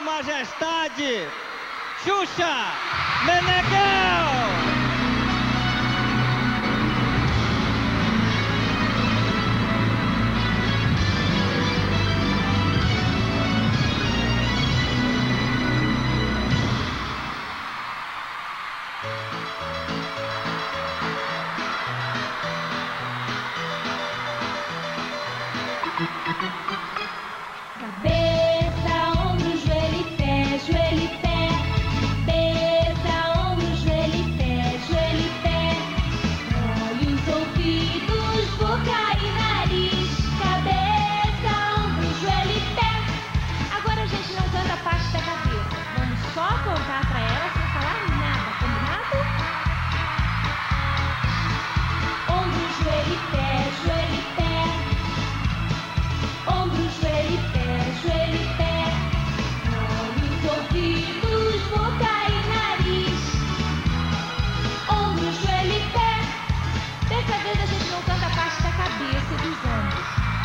Majestade Xuxa Meneghel!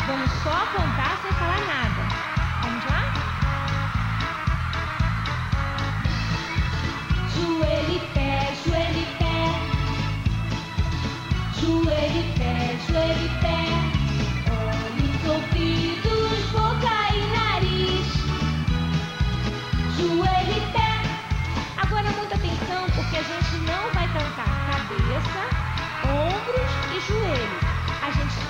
Vamos só apontar sem falar nada. Vamos lá? Joelho e pé, joelho e pé. Joelho e pé, joelho e pé. Olhos, ouvidos, boca e nariz. Joelho e pé. Agora muita atenção porque a gente não vai cantar cabeça, ombros e joelhos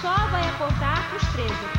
só vai apontar os presos.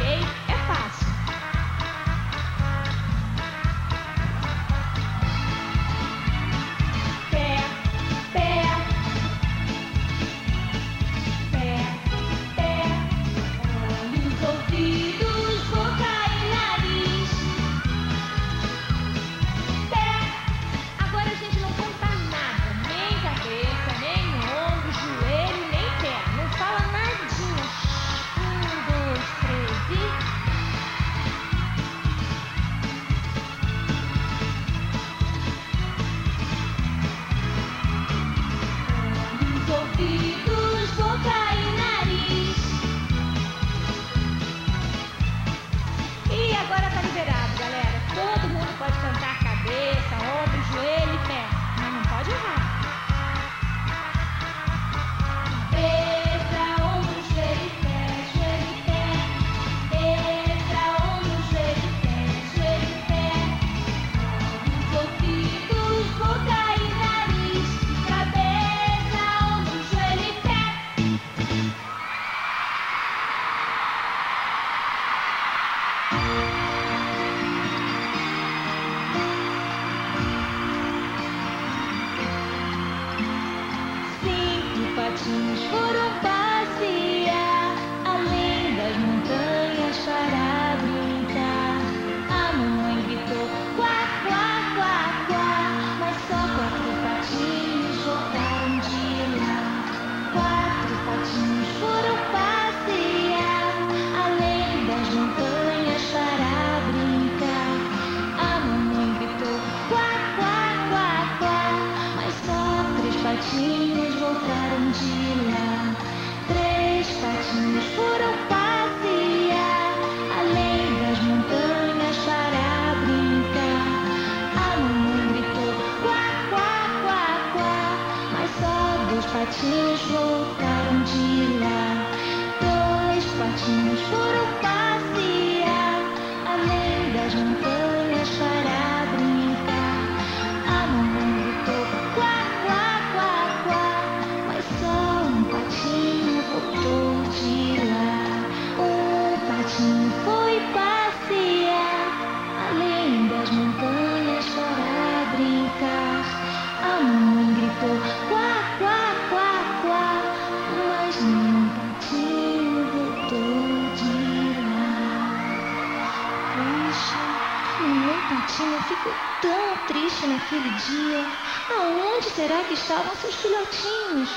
ficou tão triste naquele dia. Aonde será que estavam seus filhotinhos?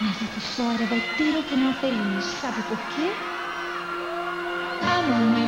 Mas essa história vai ter um final feliz, sabe por quê? A mamãe